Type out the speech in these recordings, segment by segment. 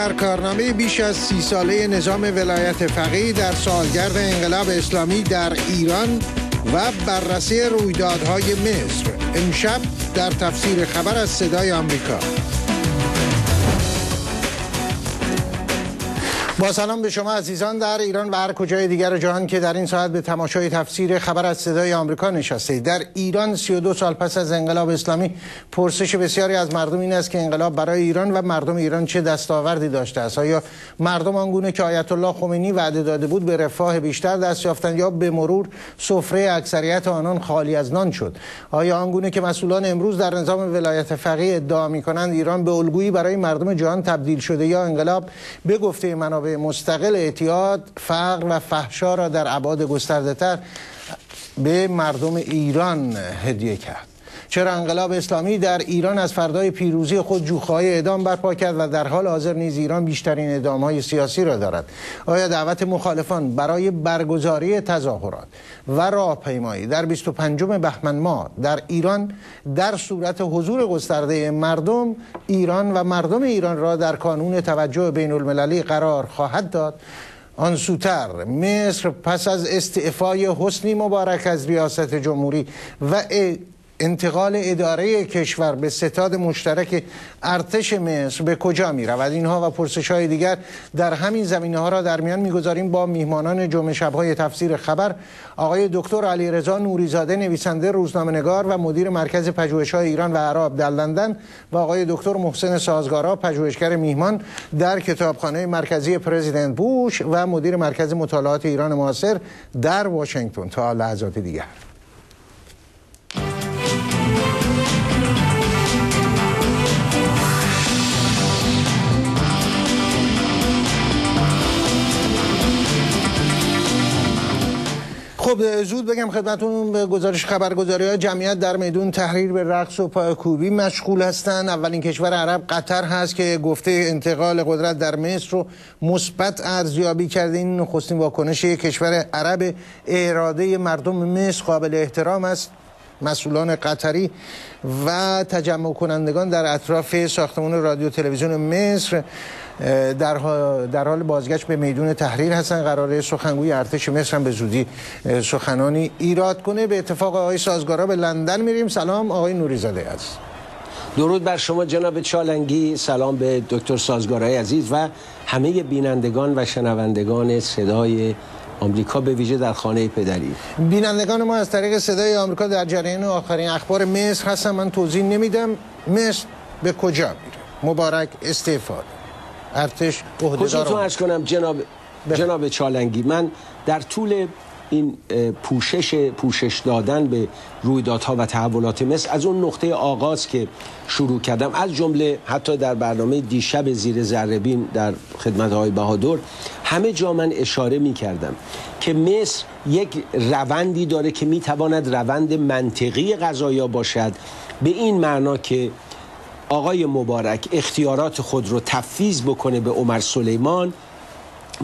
بر کارنامه بیش از سی ساله نظام ولایت فقیه در سالگرد انقلاب اسلامی در ایران و بررسی رویدادهای مصر امشب در تفسیر خبر از صدای آمریکا. با سلام به شما عزیزان. در ایران و هر کجای دیگر جهان که در این ساعت به تماشای تفسیر خبر از صدای آمریکا نشسته در ایران 32 سال پس از انقلاب اسلامی پرسش بسیاری از مردم این است که انقلاب برای ایران و مردم ایران چه دستاوردی داشته است. آیا مردم آنگونه که آیت الله خمینی وعده داده بود به رفاه بیشتر دست یافتند یا به مرور سفره اکثریت آنان خالی از نان شد؟ آیا آنگونه که مسئولان امروز در نظام ولایت فقیه ادعا می‌کنند ایران به الگویی برای مردم جهان تبدیل شده یا انقلاب به گفته منابع مستقل اعتیاد فقر و فحشا را در ابعاد گسترده تر به مردم ایران هدیه کرد. چرا انقلاب اسلامی در ایران از فردای پیروزی خود جوخهای اعدام برپا کرد و در حال حاضر نیز ایران بیشترین اعدام های سیاسی را دارد؟ آیا دعوت مخالفان برای برگزاری تظاهرات و راهپیمایی در 25 بهمن ماه در ایران در صورت حضور گسترده مردم ایران و مردم ایران را در کانون توجه بین المللی قرار خواهد داد؟ آن سوتر مصر پس از استعفای حسنی مبارک از ریاست جمهوری و انتقال اداره کشور به ستاد مشترک ارتش مصر به کجا می رود اینها و پرسش های دیگر در همین زمینه ها را در میان می‌گذاریم با میهمانان جمعه شبهای تفسیر خبر. آقای دکتر علی رضا نوریزاده نویسنده روزنامه نگار و مدیر مرکز پژوهش های ایران و عرب در لندن و آقای دکتر محسن سازگارا پژوهشگر میهمان در کتابخانه مرکزی پرزیدنت بوش و مدیر مرکز مطالعات ایران معاصر در واشنگتن. تا لحظات دیگر. خب زود بگم خدمتون به گزارش خبرگزاری ها جمعیت در میدون تحریر به رقص و پایکوبی مشغول هستند اولین کشور عرب قطر هست که گفته انتقال قدرت در مصر رو مثبت ارزیابی کرده. این نخستین واکنش کشور عرب اراده مردم مصر قابل احترام است. مسئولان قطری و تجمع کنندگان در اطراف ساختمان رادیو تلویزیون مصر در, در حال بازگشت به میدون تحریر هستن قراره سخنگوی ارتش مصر هم به زودی سخنانی ایراد کنه. به اتفاق آقای سازگارا به لندن میریم. سلام آقای نوریزاده است درود بر شما جناب چالنگی. سلام به دکتر سازگارای عزیز و همه بینندگان و شنوندگان صدای آمریکا به ویژه در خانه پدری. بینندگان ما از طریق صدای آمریکا در جریان آخرین اخبار مصر هستن. من توضیح نمیدم. مصر به کجا میره؟ مبارک استعفا. ارتش عهدهدار کنم جناب جناب چالنگی من در طول این پوشش پوشش دادن به رویدادها و تحولات مصر از اون نقطه آغاز که شروع کردم از جمله حتی در برنامه دیشب زیر زربین در خدمت های بهادر همه جا من اشاره می کردم که مصر یک روندی داره که می تواند روند منطقی غذایا باشد. به این معنا که آقای مبارک اختیارات خود رو تفیز بکنه به عمر سلیمان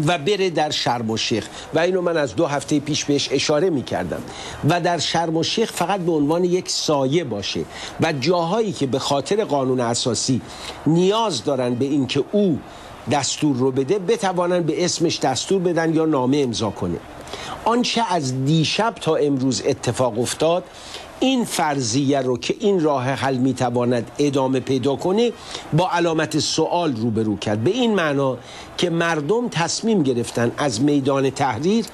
و بره در شرم و شیخ. و اینو من از دو هفته پیش بهش اشاره می کردم و در شرم و شیخ فقط به عنوان یک سایه باشه. و جاهایی که به خاطر قانون اساسی نیاز دارن به اینکه او دستور رو بده بتوانن به اسمش دستور بدن یا نامه امضا کنه. آنچه از دیشب تا امروز اتفاق افتاد این فرضیه رو که این راه حل می‌تواند ادامه پیدا کنه با علامت سوال روبرو کرد. به این معنا که مردم تصمیم گرفتن از میدان تحریر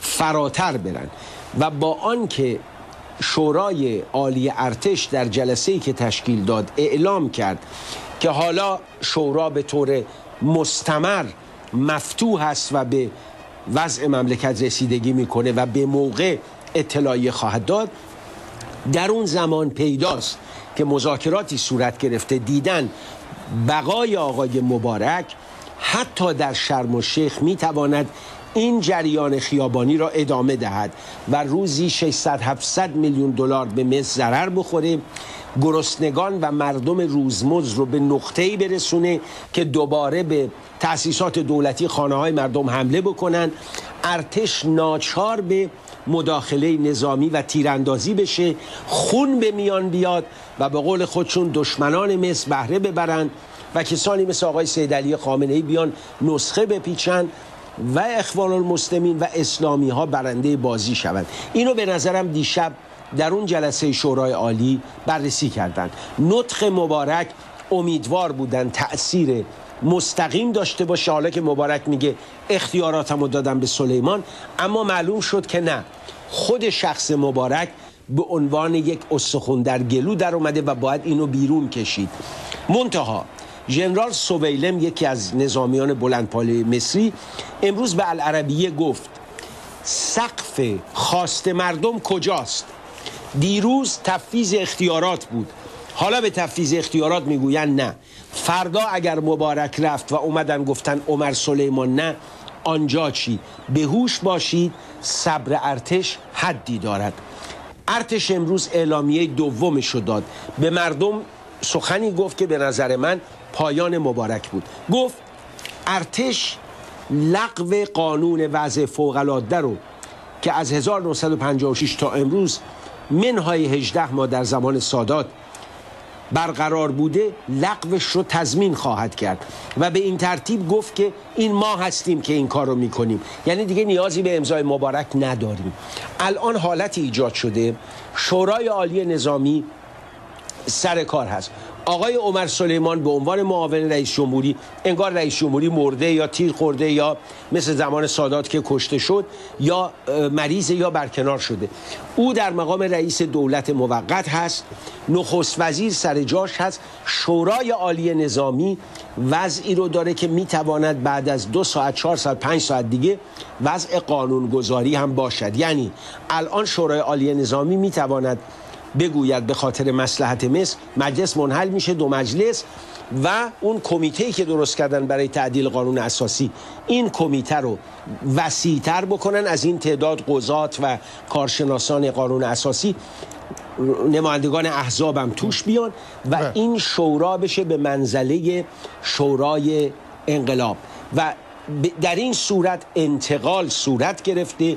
فراتر برن و با آنکه شورای عالی ارتش در جلسه‌ای که تشکیل داد اعلام کرد که حالا شورا به طور مستمر مفتوح است و به وضع مملکت رسیدگی می‌کنه و به موقع اطلاعی خواهد داد در اون زمان پیداست که مذاکراتی صورت گرفته دیدن بقای آقای مبارک حتی در شرم و شیخ می‌تواند این جریان خیابانی را ادامه دهد و روزی 600 700 میلیون دلار به مصر ضرر بخوره گرسنگان و مردم روزمز رو به نقطه‌ای برسونه که دوباره به تأسیسات دولتی خانه های مردم حمله بکنن. ارتش ناچار به مداخله نظامی و تیراندازی بشه خون به میان بیاد و به قول خودشون دشمنان مصر بهره ببرند و کسانی مثل آقای سید علی خامنه ای بیان نسخه بپیچن و اخوان المسلمین و اسلامی ها برنده بازی شوند. اینو به نظرم دیشب در اون جلسه شورای عالی بررسی کردند. نطق مبارک امیدوار بودن تأثیر مستقیم داشته باشه. حالا که مبارک میگه اختیاراتمو دادم به سلیمان اما معلوم شد که نه. خود شخص مبارک به عنوان یک استخون در گلو در اومده و باید اینو بیرون کشید. منتها ژنرال سویلم یکی از نظامیان بلندپایه مصری امروز به العربیه گفت سقف خواست مردم کجاست؟ دیروز تفیز اختیارات بود. حالا به تفیز اختیارات می‌گویند نه. فردا اگر مبارک رفت و اومدن گفتن عمر سلیمان نه آنجا چی؟ به هوش باشید صبر ارتش حدی دارد. ارتش امروز اعلامیه دومش داد. به مردم سخنی گفت که به نظر من پایان مبارک بود. گفت ارتش لغو قانون وضع فوقالعاده رو که از 1956 تا امروز منهای 18 ماه در زمان سادات برقرار بوده لغوش رو تضمین خواهد کرد. و به این ترتیب گفت که این ما هستیم که این کار رو می‌کنیم. یعنی دیگه نیازی به امضای مبارک نداریم. الان حالتی ایجاد شده. شورای عالی نظامی سر کار هست. آقای عمر سلیمان به عنوان معاون رئیس جمهوری انگار رئیس جمهوری مرده یا تیر خورده یا مثل زمان سادات که کشته شد یا مریض یا برکنار شده. او در مقام رئیس دولت موقت هست نخست وزیر سر جاش هست شورای عالی نظامی وضعی رو داره که می‌تواند بعد از دو ساعت چهار ساعت پنج ساعت دیگه وضع قانونگذاری هم باشد. یعنی الان شورای عالی نظامی می‌تواند بگوید به خاطر مسلحت مصر مجلس منحل میشه دو مجلس و اون کمیته که درست کردن برای تعدیل قانون اساسی این کمیته رو وسیعتر بکنن از این تعداد قضات و کارشناسان قانون اساسی نمایندگان احزاب هم توش بیان و بله. این شورا بشه به منزله شورای انقلاب و در این صورت انتقال صورت گرفته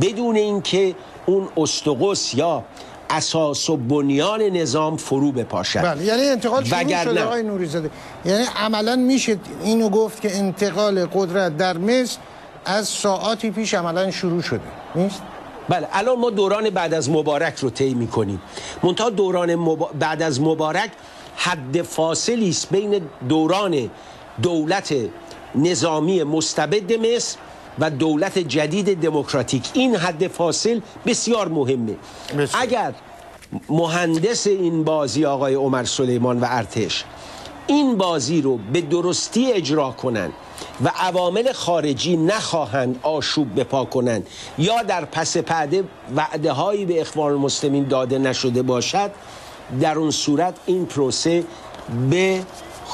بدون اینکه اون استقوس یا اساس و بنیان نظام فرو بپاشد. بله یعنی انتقال شروع شده آقای نوری زده یعنی عملا میشه اینو گفت که انتقال قدرت در مصر از ساعاتی پیش عملا شروع شده نیست؟ بله الان ما دوران بعد از مبارک رو طی می‌کنیم. منتها دوران بعد از مبارک حد فاصلی است بین دوران دولت نظامی مستبد مصر و دولت جدید دموکراتیک. این حد فاصل بسیار مهمه. اگر مهندس این بازی آقای عمر سلیمان و ارتش این بازی رو به درستی اجرا کنند و عوامل خارجی نخواهند آشوب بپا کنند یا در پس پرده وعده هایی به اخوان المسلمین داده نشده باشد در اون صورت این پروسه به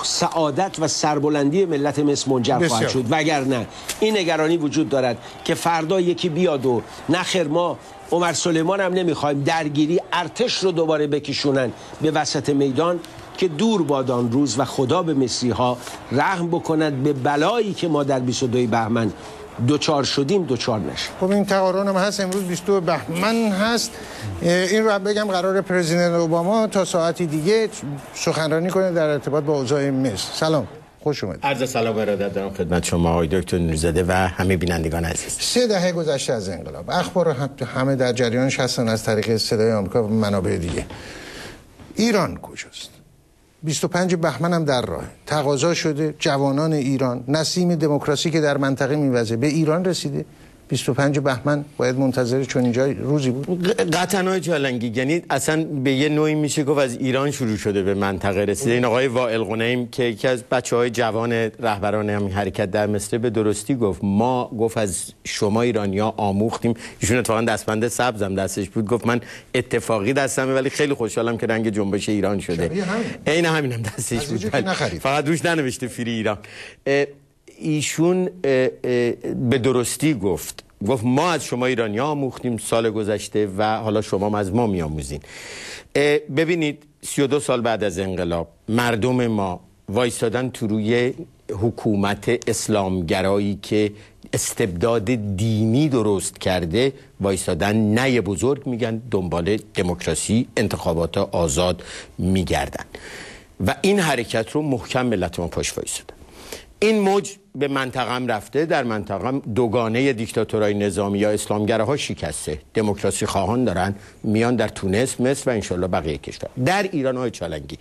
سعادت و سربلندی ملت مصر منجر خواهد شد. وگرنه این نگرانی وجود دارد که فردا یکی بیاد و نخیر ما عمر سلیمان هم نمی‌خوایم درگیری ارتش رو دوباره بکشونن به وسط میدان که دور بادان روز و خدا به مصری ها رحم بکند به بلایی که ما در 22 بهمن دوچار شدیم دوچار نشد خب این تقارن هم هست امروز 22 بهمن هست. این رو بگم قرار پرزیدنت اوباما تا ساعتی دیگه سخنرانی کنه در ارتباط با اوضاع مصر. سلام خوش اومد عرض سلام ارادت دارم خدمت شما آقای دکتر نورزاده و همه بینندگان عزیز. سه دهه گذشته از انقلاب اخبار همه در جریانش هستن از طریق صدای آمریکا و منابع دیگه. ایران کجاست؟ 25 بهمن هم در راه. تقاضا شده جوانان ایران نسیم دموکراسی که در منطقه میوزه به ایران رسیده. 25 بهمن باید منتظر چون اینجا روزی بود. قطعا های جالنگی یعنی اصلا به یه نوعی میشه گفت از ایران شروع شده به منطقه رسیده این آقای وائل غنیم که یکی از بچه های جوان رهبران همین حرکت در مصر به درستی گفت ما گفت از شما ایرانیا آموختیم. ایشون اتفاقا دستبند سبزم دستش بود. گفت من اتفاقی دستمه ولی خیلی خوشحالم که رنگ جنبش ایران شده. عین همینم دستش بود. فقط روش ننوشته فری ایران. ایشون به درستی گفت. گفت ما از شما ایرانی آموختیم سال گذشته و حالا شما از ما میآموزین ببینید 32 سال بعد از انقلاب مردم ما وایستادن تو روی حکومت اسلامگرایی که استبداد دینی درست کرده وایستادن نه بزرگ میگن دنبال دموکراسی انتخابات آزاد میگردن. و این حرکت رو محکم ملت ما پاش وایستادن این موج به منطقه رفته در منطقه دوگانه دیکتاتورای نظامی یا اسلامگره ها شکسته. دموکراسی خواهان دارن میان در تونس مصر و انشالله بقیه کشور. در ایران های چالنگی.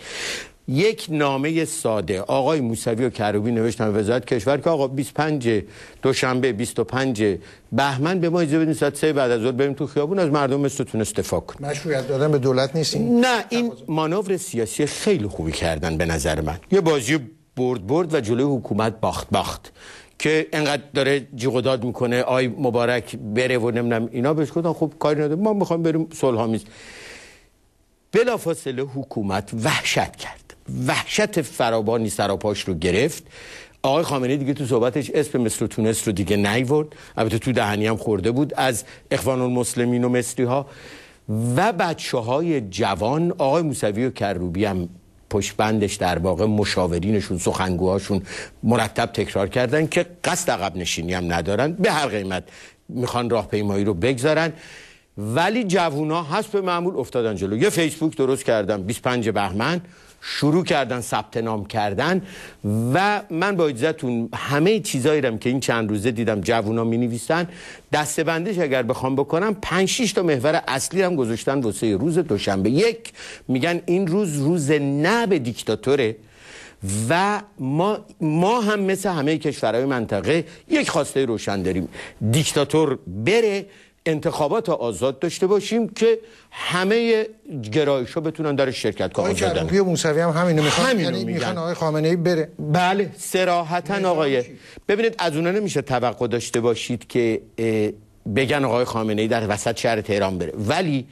یک نامه ساده. آقای موسوی و کروبی نوشتن وزارت کشور که آقا 25 دوشنبه 25 بهمن به ما اجازه بدین ساعت 3 بعد از ظهر بریم تو خیابون از مردم مثلتون استفاده کنیم. مشروعیت دادن به دولت نیستین نه این مانور سیاسی خیلی خوبی کردن به نظر من. یه بازی برد برد و جلوی حکومت باخت باخت. که انقدر داره جیغ داد می‌کنه آی مبارک بره و نمی‌دونم اینا بهش گفتن خب کاری نداره ما می‌خوام بریم صلح آمیز بلافاصله حکومت وحشت کرد. وحشت فرابانی سراپاش رو گرفت. آقای خامنه‌ای دیگه تو صحبتش اسم مصر و تونس رو دیگه نیورد. البته تو دهنی هم خورده بود از اخوان المسلمین و مصری ها و بچه های جوان آقای موسوی و کروبی هم پشت بندش در واقع مشاورینشون سخنگوهاشون مرتب تکرار کردن که قصد عقب نشینی هم ندارن. به هر قیمت می‌خوان راهپیمایی رو بگذارن. ولی جوونا حسب معمول افتادن جلو. یه فیسبوک درست کردم 25 بهمن. شروع کردن ثبت نام کردن و من با اجازهتون همه چیزایی رم که این چند روزه دیدم جوونا می نویسن دسته بندش اگر بخوام بکنم 5 6 تا محور اصلی هم گذاشتن واسه روز دوشنبه. یک میگن این روز روز نه به دیکتاتوره و ما ما هم مثل همه کشورهای منطقه یک خواسته روشن داریم. دیکتاتور بره انتخابات آزاد داشته باشیم که همه گرایش ها بتونن در شرکت کنن آقای کروبی و موسوی هم همینو می‌خوان. همینو یعنی. می‌خوان آقای خامنه ای بره. بله سراحتا آقای. ببینید از اونا نمیشه توقع داشته باشید که بگن آقای خامنه ای در وسط شهر تهران بره. ولی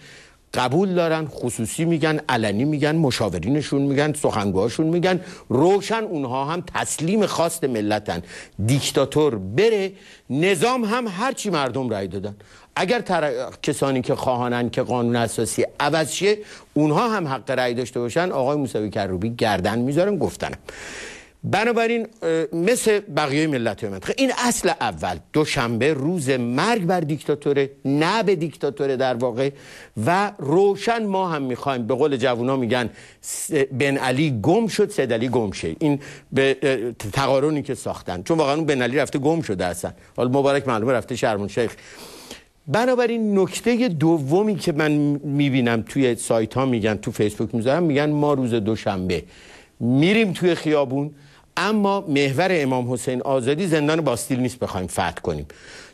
قبول دارن خصوصی میگن علنی میگن مشاورینشون میگن سخنگوهاشون میگن. روشن اونها هم تسلیم خواست ملتن. دیکتاتور بره نظام هم هرچی مردم رای دادن. اگر تر... کسانی که خواهانن که قانون اساسی عوض شه اونها هم حق رای داشته باشن. آقای موسوی کروبی گردن می‌ذارن گفتنم. بنابراین مثل بقیه ملت منطقه این اصل اول. دوشنبه روز مرگ بر دیکتاتوره نه به دیکتاتوره در واقع. و روشن ما هم می‌خوایم. به قول جوونا میگن بن علی گم شد سید علی گم شه. این به تقارنی که ساختن. چون واقعا اون بن علی رفته گم شده اصلا. حالا مبارک معلومه رفته شرمون شیخ. بنابراین نکته دومی که من می‌بینم توی سایت ها میگن تو فیسبوک می‌ذارم میگن ما روز دوشنبه میریم توی خیابون اما محور امام حسین آزادی زندان باستیل نیست بخوایم فتح کنیم.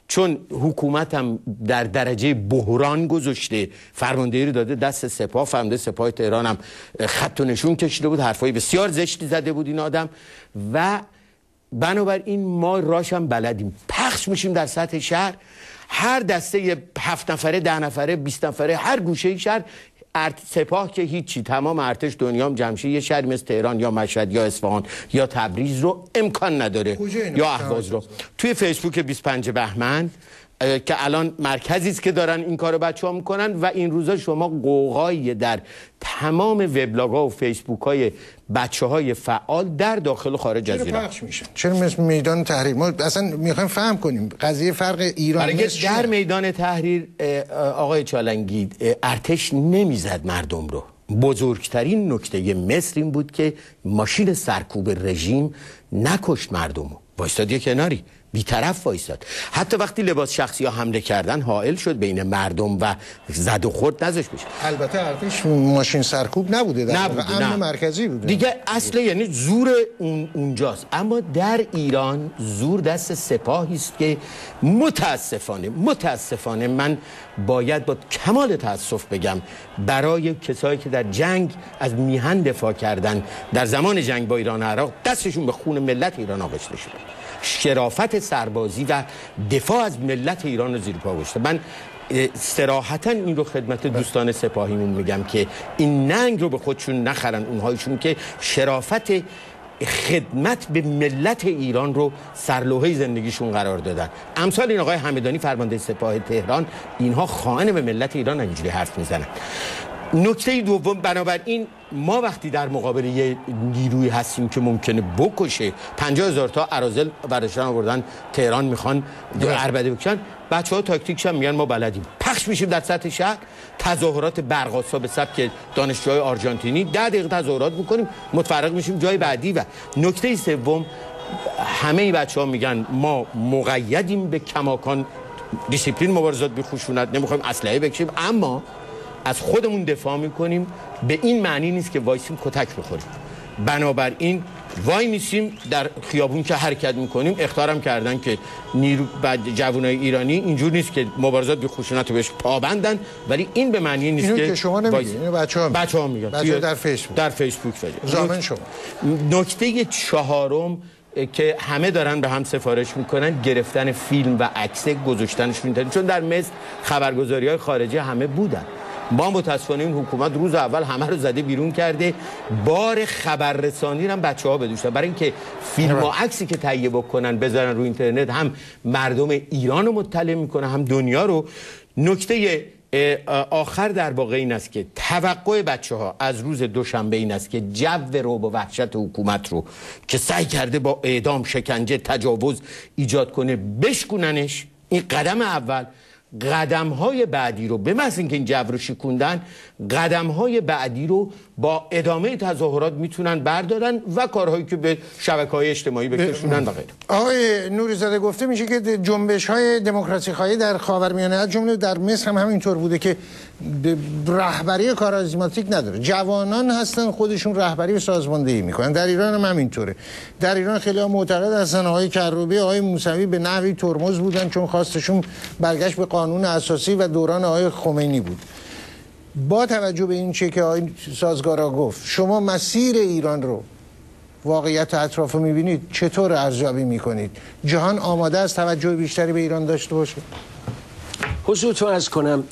چون حکومت هم در درجه بحران گذاشته فرماندهی رو داده دست سپاه فرمانده سپاه تهران هم خط و نشون کشیده بود حرفای بسیار زشتی زده بود این آدم. و بنابراین ما راشم بلدیم. پخش میشیم در سطح شهر. هر دسته هفت نفره ده نفره بیست نفره هر گوشه شهر ارت سپاه که هیچی تمام ارتش دنیام جمشید یه شهر مثل تهران یا مشهد یا اصفهان یا تبریز رو امکان نداره. یا اهواز رو. توی فیسبوک 25 بهمن که الان مرکزی است که دارن این کارو بچه ها می‌کنن و این روزا شما قوقایی در تمام وبلاگ ها و فیسبوک های بچه های فعال در داخل و خارج از ایران. پخش میشن چرا میدان تحریر؟ ما اصلا می‌خوایم فهم کنیم. قضیه فرق ایران در؟ میدان تحریر آقای چالنگی ارتش نمی‌زد مردم رو. بزرگترین نکته مصر این بود که ماشین سرکوب رژیم نکشت مردم رو. کناری. بیطرف وایستاد حتی وقتی لباس شخصی ها حمله کردن حائل شد بین مردم و زد و خورد نذاشت بشه. البته ارتش ماشین سرکوب نبوده در نبوده امن نه. مرکزی بوده. دیگه اصل یعنی زور اون اونجاست. اما در ایران زور دست سپاهی است که متاسفانه متاسفانه من باید با کمال تاسف بگم برای کسایی که در جنگ از میهن دفاع کردن در زمان جنگ با ایران و عراق دستشون به خون ملت ایران آغشته شده. شرافت سربازی و دفاع از ملت ایران رو زیر پا گذاشته. من اه، صراحتا این رو خدمت دوستان سپاهیمون میگم که این ننگ رو به خودشون نخرن اونهایشون که شرافت خدمت به ملت ایران رو سرلوحه زندگیشون قرار دادن. امثال این آقای همدانی فرمانده سپاه تهران اینها خائن به ملت ایران اینجوری حرف می‌زنن. نکته دوم بنابراین ما وقتی در مقابل یه نیروی هستیم که ممکنه بکشه 50 هزار تا ارازل برشان آوردن تهران می‌خوان عربده بکشن بچه ها تاکتیکش هم میگن ما بلدیم. پخش میشیم در سطح شهر تظاهرات برق‌آسا به سبک دانشجوهای آرژانتینی ده دقیقه تظاهرات می‌کنیم متفرق میشیم جای بعدی و نکته سوم همه بچه ها میگن ما مقیدیم به کماکان دیسیپلین مبارزات بی خشونت نمی‌خوایم اسلحه بکشیم اما از خودمون دفاع می‌کنیم. به این معنی نیست که وایسیم کتک بخوریم. بنابراین وای میسیم در خیابون که حرکت می‌کنیم. اختارم کردن که نیرو بعد جوانای ایرانی اینجور نیست که مبارزات به خشونت بهش پابندن ولی این به معنی نیست که که شما نمیگید اینو بچه ها بچه ها میگن بچه در فیسبوک. در فیسبوک. زامن شما. نکته چهارم که همه دارن به هم سفارش می‌کنن گرفتن فیلم و عکس گذاشتنش اینترنت. چون در مصر خبرگزاری های خارجی همه بودن. ما متاسفانه این حکومت روز اول همه رو زده بیرون کرده. بار خبررسانی رو هم بچه ها بدوشتن. برای اینکه فیلم و عکسی که تهیه بکنن بذارن رو اینترنت هم مردم ایران رو مطلع می‌کنه هم دنیا رو. نکته آخر در واقع این است که توقع بچه ها از روز دوشنبه این است که جو رو و وحشت حکومت رو که سعی کرده با اعدام شکنجه تجاوز ایجاد کنه بشکننش این قدم اول. قدم های بعدی رو به محض اینکه این جو رو شکوندن قدم های بعدی رو با ادامه تظاهرات می‌تونن بردارن و کارهایی که به شبکه های اجتماعی بکشونن و غیره. آقای نوری زاده گفته میشه که جنبش های دموکراسی خواهی در خاورمیانه از جمله در مصر هم همینطور بوده که ب- رهبری کارازماتیک نداره. جوانان هستن خودشون رهبری سازماندهی می‌کنن. در ایران هم همینطوره. در ایران خیلی ها معتقد هستن آقای کروبی آقای موسوی به نحوی ترمز بودن چون خواستشون برگشت به قانون اساسی و دوران آقای خمینی بود. با توجه به این چه که آقای سازگارا گفت شما مسیر ایران رو واقعیت اطراف رو می‌بینید چطور ارزیابی می‌کنید؟ جهان آماده است توجه بیشتری به ایران داشته باشه؟ حضورتون از کنم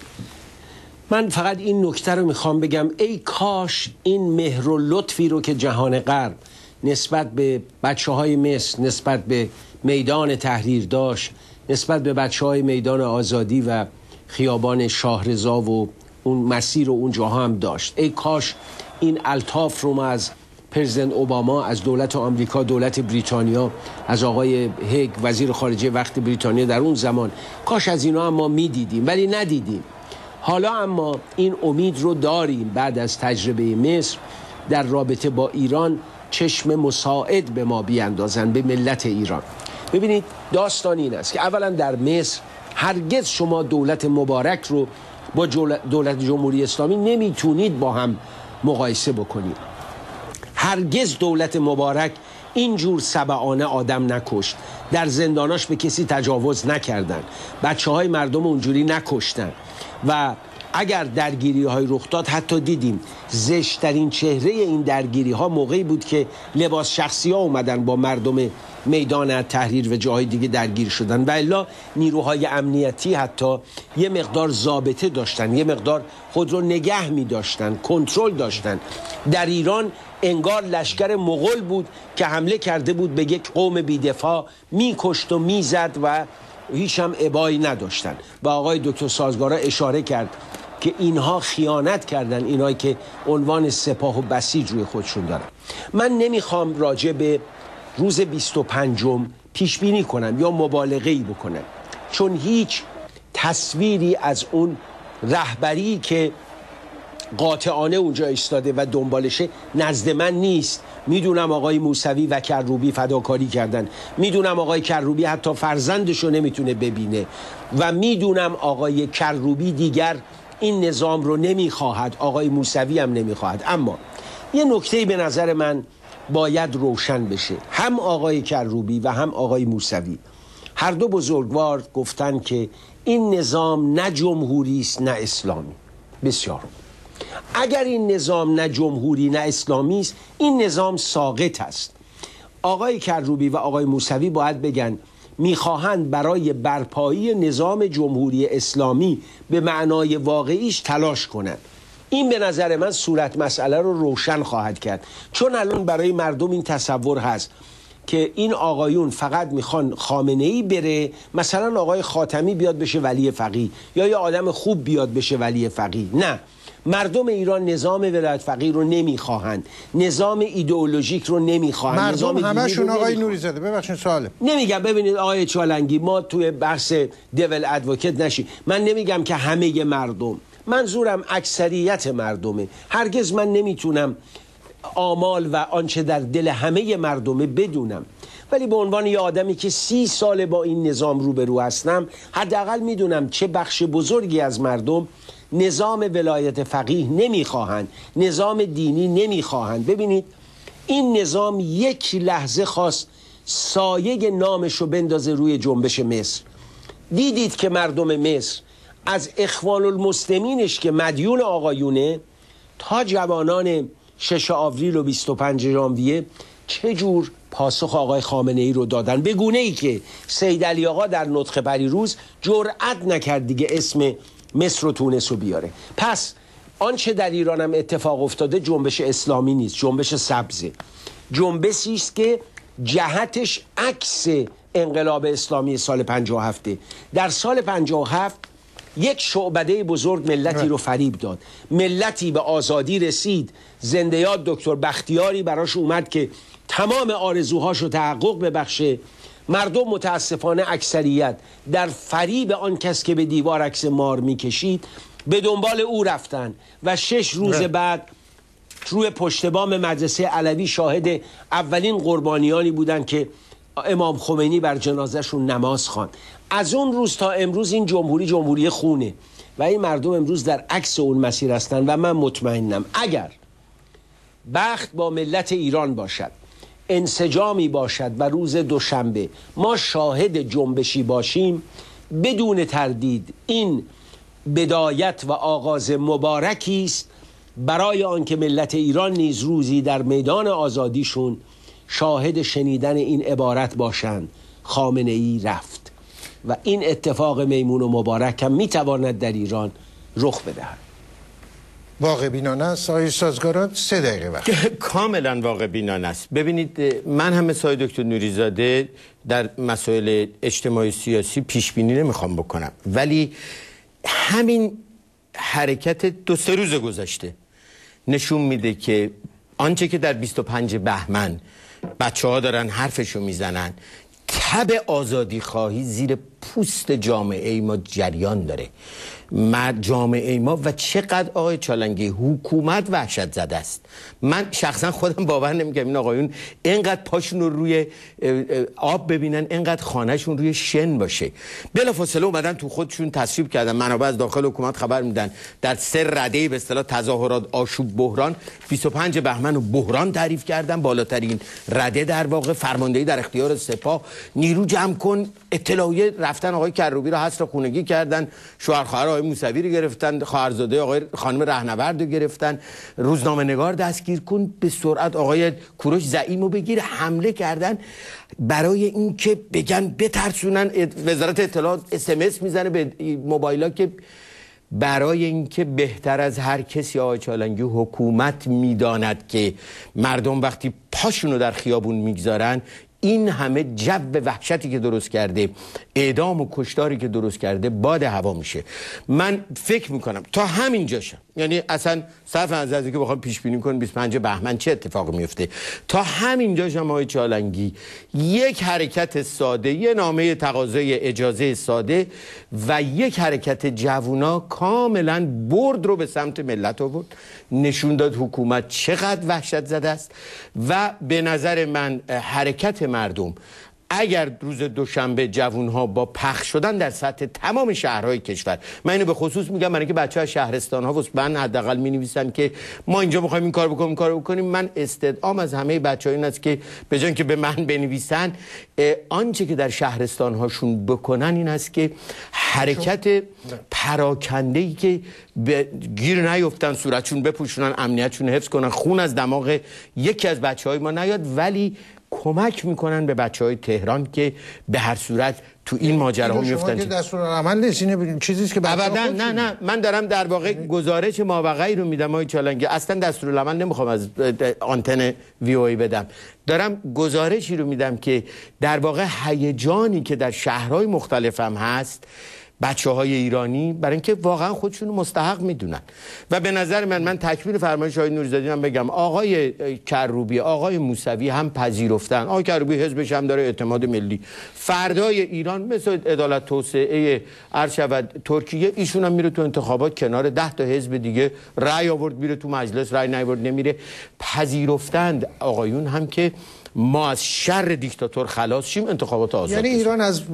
من فقط این نکته رو می‌خوام بگم. ای کاش این مهر و لطفی رو که جهان غرب نسبت به بچه های مصر نسبت به میدان تحریر داشت نسبت به بچه های میدان آزادی و خیابان شاهرزا و اون مسیر و اون جاها هم داشت. ای کاش این الطاف رو ما از پرزیدنت اوباما از دولت آمریکا دولت بریتانیا از آقای هیگ وزیر خارجه وقت بریتانیا در اون زمان کاش از اینا هم ما می‌دیدیم ولی ندیدیم. حالا اما این امید رو داریم بعد از تجربه مصر در رابطه با ایران چشم مساعد به ما بیاندازن به ملت ایران. ببینید داستان این است که اولا در مصر هرگز شما دولت مبارک رو با دولت جمهوری اسلامی نمی‌تونید با هم مقایسه بکنید. هرگز دولت مبارک اینجور سبعانه آدم نکشت. در زنداناش به کسی تجاوز نکردن. بچه های مردم اونجوری نکشتن. و اگر درگیری های رخ داد حتی دیدیم زشترین چهره این درگیری ها موقعی بود که لباس شخصی ها اومدن با مردم میدان تحریر و جاهای دیگه درگیر شدن. و الا نیروهای امنیتی حتی یه مقدار ضابطه داشتن یه مقدار خود رو نگه می داشتن کنترل داشتن. در ایران انگار لشکر مغول بود که حمله کرده بود به یک قوم بیدفاع میکشت و می‌زد و هیچ هم ابایی نداشتن. و آقای دکتر سازگارا اشاره کرد که اینها خیانت کردن اینایی که عنوان سپاه و بسیج روی خودشون دارن. من نمی‌خوام راجع به روز 25 پیش بینی کنم یا مبالغه ای بکنم. چون هیچ تصویری از اون رهبری که قاطعانه اونجا ایستاده و دنبالشه نزد من نیست. می‌دونم آقای موسوی و کروبی فداکاری کردن. می‌دونم آقای کروبی حتی فرزندشو نمی‌تونه ببینه. و می‌دونم آقای کروبی دیگر این نظام رو نمی‌خواهد. آقای موسوی هم نمی‌خواهد. اما یه نکته به نظر من باید روشن بشه. هم آقای کروبی و هم آقای موسوی. هر دو بزرگوار گفتن که این نظام نه جمهوری است نه اسلامی. بسیار اگر این نظام نه جمهوری نه اسلامی است این نظام ساقط است. آقای کروبی و آقای موسوی باید بگن می‌خواهند برای برپایی نظام جمهوری اسلامی به معنای واقعیش تلاش کنند. این به نظر من صورت مسئله رو روشن خواهد کرد. چون الان برای مردم این تصور هست که این آقایون فقط می‌خوان خامنه ای بره مثلا آقای خاتمی بیاد بشه ولی فقیه یا یه آدم خوب بیاد بشه ولی فقیه. نه. مردم ایران نظام ولایت فقیه رو نمی‌خواهند. نظام ایدئولوژیک رو نمی‌خواهند. مردم همشون آقای نوری زاده ببخشید سواله نمیگم ببینید آقای چالنگی ما توی بحث دیول ادوکت نشی من نمیگم که همه مردم. منظورم اکثریت مردمه. هرگز من نمی‌تونم آمال و آنچه در دل همه مردمه بدونم. ولی به عنوان یه آدمی که سی سال با این نظام روبرو هستم حداقل می‌دونم چه بخش بزرگی از مردم نظام ولایت فقیه نمی‌خواهند نظام دینی نمی‌خواهند. ببینید این نظام یک لحظه خواست سایه نامش رو بندازه روی جنبش مصر. دیدید که مردم مصر از اخوان المسلمینش که مدیون آقایونه تا جوانان شش آوریل و 25 ژانویه چه جور پاسخ آقای خامنه ای رو دادن؟ به گونه ای که سید علی آقا در نطق پریروز جرأت نکرد دیگه اسم مصر و تونس رو بیاره. پس آنچه در ایران هم اتفاق افتاده جنبش اسلامی نیست جنبش سبزه. جنبشی است که جهتش عکس انقلاب اسلامی سال 57 در سال 57 یک شعبده بزرگ ملتی رو فریب داد. ملتی به آزادی رسید. زنده یاد دکتر بختیاری براش اومد که تمام آرزوهاش رو تحقق ببخشه. مردم متاسفانه اکثریت در فریب آن کس که به دیوار عکس مار می‌کشید به دنبال او رفتن و شش روز بعد روی پشت بام مدرسه علوی شاهد اولین قربانیانی بودن که امام خمینی بر جنازهشون نماز خواند. از اون روز تا امروز این جمهوری جمهوری خونه و این مردم امروز در عکس اون مسیر هستن و من مطمئنم اگر بخت با ملت ایران باشد انسجامی باشد و روز دوشنبه. ما شاهد جنبشی باشیم. بدون تردید این بدایت و آغاز مبارکی است. برای آنکه ملت ایران نیز روزی در میدان آزادیشون شاهد شنیدن این عبارت باشند. خامنه ای رفت و این اتفاق میمون و مبارک هم می‌تواند در ایران رخ بدهد. واقع بینانه است. آقای سازگاران سه دقیقه وقت. کاملا واقع بینانه است. ببینید من هم مثل دکتر نوریزاده در مسائل اجتماعی سیاسی پیش بینی نمی‌خوام بکنم. ولی همین حرکت دو سه روز گذشته نشون میده که آنچه که در 25 بهمن بچه ها دارن حرفشو می‌زنن تب آزادی خواهی زیر پوست جامعه ای ما جریان داره. جامعه ما و چقدر آقای چالنگی حکومت وحشت زده است. من شخصا خودم باور نمی‌کنم این آقایون اینقدر پاشون رو روی آب ببینن اینقدر خانهشون روی شن باشه. بلافاصله اومدن تو خودشون تصویب کردن. منابع از داخل حکومت خبر میدن. در سه رده به اصطلاح تظاهرات آشوب بحران 25 بهمن و بحران تعریف کردن. بالاترین رده در واقع فرماندهی در اختیار سپاه. نیرو جمع کن. اطلاعیه رفتن آقای کروبی رو حصر خونگی کردن شوهر خواهر آقای موسوی رو گرفتن خواهرزاده آقای خانم رهنورد رو گرفتن. روزنامه نگار دستگیر کن به سرعت آقای کوروش زعیم رو بگیر. حمله کردن برای اینکه بگن بترسونن. وزارت اطلاعات اس می‌زنه به موبایلا که برای اینکه بهتر از هر کسی آقای چالنگی حکومت می‌داند که مردم وقتی پاشونو در خیابون می‌گذارن این همه جو وحشتی که درست کرده اعدام و کشتاری که درست کرده باد هوا میشه. من فکر می‌کنم تا همین جاشم یعنی اصلا صرف از از که بخوام پیش بینی کنم 25 بهمن چه اتفاقی میفته؟ تا همین جاشم های چالنگی یک حرکت ساده یه نامه تقاضای اجازه ساده و یک حرکت جوونا کاملا برد رو به سمت ملت آورد. نشون داد حکومت چقدر وحشت زده است و به نظر من حرکت مردم اگر روز دوشنبه جوون ها با پخش شدن در سطح تمام شهرهای کشور من اینو به خصوص میگم برای اینکه بچه ها شهرستان ها من حداقل می نویسن که ما اینجا می‌خوایم این کار بکنیم کار بکنیم. من استدعام از همه بچه این است که به که به من بنویسن آنچه که در شهرستان هاشون بکنن این است که حرکت پراکنده ای که گیر نیفتن صورتشون بپوشونن امنیتشون حفظ کنن خون از دماغ یکی از بچه های ما نیاد. ولی کمک می‌کنن به بچه های تهران که به هر صورت تو این ماجراها میفتن که دستور عمل نیست این چیزیه که ابدا نه نه. من دارم در واقع گزارش ماوقعی رو میدم های چالنگی. اصلا دستور عمل نمی‌خوام از آنتن وی او بدم. دارم گزارشی رو میدم که در واقع هیجانی که در شهرهای مختلف هم هست بچه های ایرانی برای اینکه واقعا خودشون مستحق می‌دونن. و به نظر من من تکمیل فرمایش های نوریزادی هم بگم آقای کروبی آقای موسوی هم پذیرفتن. آقای کروبی حزبش هم داره اعتماد ملی. فردای ایران مثل عدالت توسعه عرض شود ترکیه ایشون هم میره تو انتخابات کنار ده تا حزب دیگه. رأی آورد میره تو مجلس رأی نیورد نمیره. پذیرفتند آقایون هم که ما از شر دیکتاتور خلاص شیم انتخابات آزاد یعنی ایران از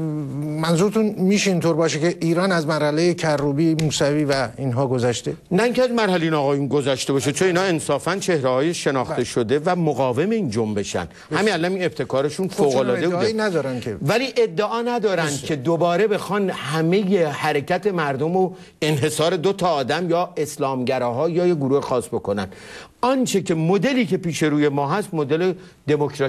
منظورتون میشه اینطور باشه که ایران از مرحله کروبی موسوی و اینها گذشته؟ نه اینکه از مرحله این آقایون گذشته باشه چون اینا انصافا چهره های شناخته بله. شده و مقاوم این جنبشن همین الان این ابتکارشون خب فوق العاده بوده. ندارن که؟ ولی ادعا ندارن بسه. که دوباره بخوان همه حرکت مردم و انحصار دو تا آدم یا اسلامگراها یا یه گروه خاص بکنن. آنچه که مدلی که پیش روی ما هست مدل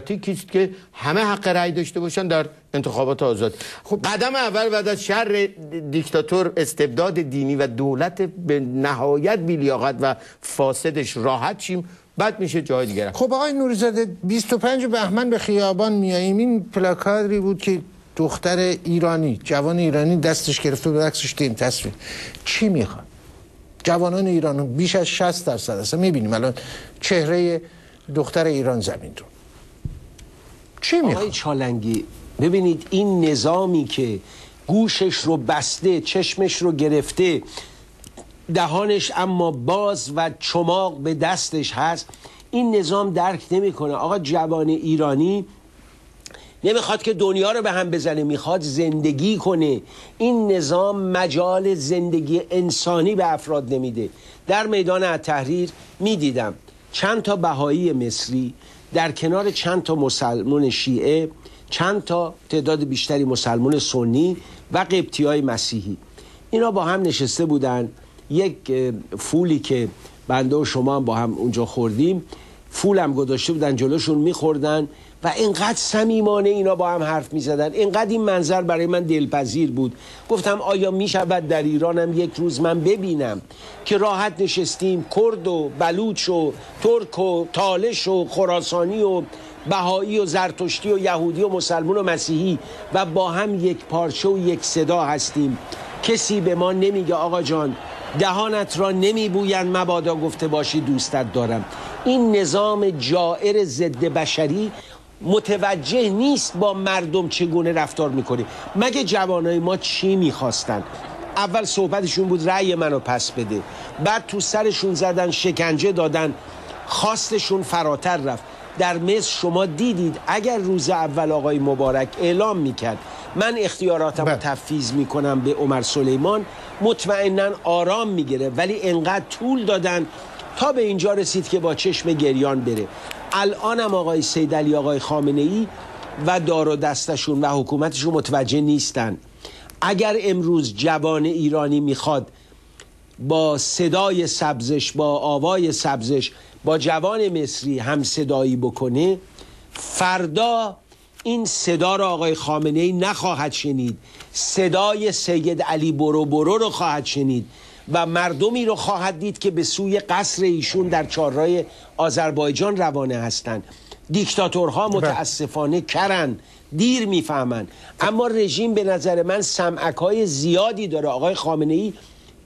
دموکراتیکی است که همه حق رأی داشته باشن در انتخابات آزاد. خب قدم اول بعد از شر دیکتاتور استبداد دینی و دولت به نهایت بیلیاقت و فاسدش راحت شیم بعد میشه جای دیگر. خب آقای نوریزاده 25 بهمن به خیابان میاییم. این پلاکاری بود که دختر ایرانی جوان ایرانی دستش گرفته بود عکسش دیم تصویر. چی می‌خواد؟ جوانان ایران بیش از 60 درصد هستن. می‌بینیم الان چهره دختر ایران زمین رو چی می‌خواد؟ آقای چالنگی ببینید این نظامی که گوشش رو بسته چشمش رو گرفته دهانش اما باز و چماق به دستش هست این نظام درک نمی‌کنه. آقا جوان ایرانی نمی‌خواد که دنیا رو به هم بزنه می‌خواد زندگی کنه. این نظام مجال زندگی انسانی به افراد نمیده. در میدان تحریر می‌دیدم چند تا بهایی مصری در کنار چند تا مسلمون شیعه چند تا تعداد بیشتری مسلمون سنی و قبطی های مسیحی. اینا با هم نشسته بودن. یک فولی که بنده و شما هم با هم اونجا خوردیم فولم گذاشته بودن جلوشون میخوردن. و اینقدر صمیمانه اینا با هم حرف می‌زدن. اینقدر این منظر برای من دلپذیر بود. گفتم آیا می‌شود در ایرانم یک روز من ببینم که راحت نشستیم کرد و بلوچ و ترک و تالش و خراسانی و بهایی و زرتشتی و یهودی و مسلمون و مسیحی و با هم یک پارچه و یک صدا هستیم. کسی به ما نمیگه آقا جان دهانت را نمیبویند مبادا گفته باشی دوستت دارم. این نظام جائر ضد بشری متوجه نیست با مردم چگونه رفتار می‌کنه مگه جوانای ما چی می‌خواستن؟ اول صحبتشون بود رأی منو پس بده. بعد تو سرشون زدن شکنجه دادن. خواستشون فراتر رفت. در مصر شما دیدید اگر روز اول آقای مبارک اعلام می‌کرد من اختیاراتم رو بله. تفیز می‌کنم به عمر سلیمان مطمئنا آرام می‌گیره. ولی انقدر طول دادن تا به اینجا رسید که با چشم گریان بره. الانم آقای سیدلی آقای خامنه ای و دار و دستشون و حکومتشون متوجه نیستن. اگر امروز جوان ایرانی می‌خواد با صدای سبزش با آوای سبزش با جوان مصری هم صدایی بکنه فردا این صدا را آقای خامنه ای نخواهد شنید. صدای سید علی برو برو رو خواهد شنید. و مردمی رو خواهد دید که به سوی قصر ایشون در چهارراه آذربایجان روانه هستند. دیکتاتورها بله. متاسفانه کرن دیر می‌فهمن اما رژیم به نظر من سمعک های زیادی داره. آقای خامنه ای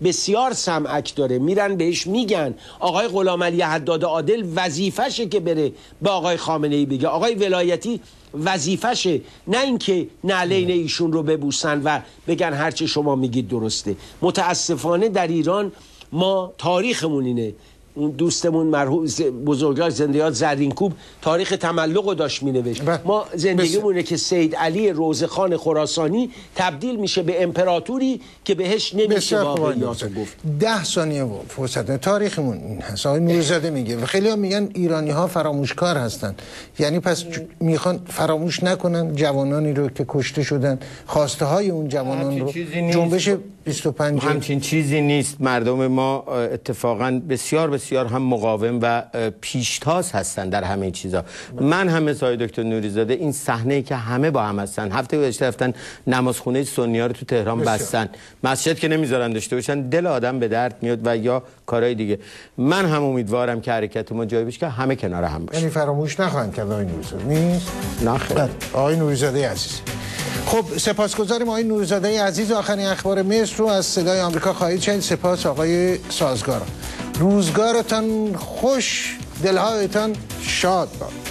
بسیار سمعک داره. میرن بهش میگن. آقای غلام علی حداد عادل وظیفشه که بره به آقای خامنه ای بگه. آقای ولایتی وظیفشه نه اینکه نعلین ایشون رو ببوسن و بگن هرچه شما میگید درسته. متاسفانه در ایران ما تاریخمون اینه اون دوستمون مرحوم بزرگراه زندیات زرینکوب تاریخ تملق رو داشت می نوشت بله. ما زندگیمونه که سید علی روزخان خراسانی تبدیل میشه به امپراتوری که بهش نمیشه واقعیات گفت. ده ثانیه فرصت. تاریخمون این هست. آقای نورزاده میگه. و خیلی ها میگن ایرانی ها فراموشکار هستن یعنی پس می‌خوان فراموش نکنن جوانانی رو که کشته شدن. خواسته های اون جوانان رو. جنبش 25 همچین چیزی نیست. مردم ما اتفاقا بسیار بسیار هم مقاوم و پیشتاز هستن در همه چیزا. من هم مثل دکتر نوریزاده این صحنه ای که همه با هم هستن هفته گذشته رفتن نمازخونه سنی رو تو تهران بستن. مسجد که نمی‌ذارن داشته باشن دل آدم به درد میاد و یا کارهای دیگه. من هم امیدوارم که حرکت ما جایی بشه که همه کنار هم باشه. یعنی فراموش نخواهند کرد آقای نوریزاده. نیست؟ نه خیر. آقای نوریزاده عزیز. خب سپاسگزاریم آقای نورزاده عزیز. آخرین اخبار مصر رو از صدای آمریکا خواهید شنید. سپاس آقای سازگار روزگارتان خوش دلهایتان شاد باد.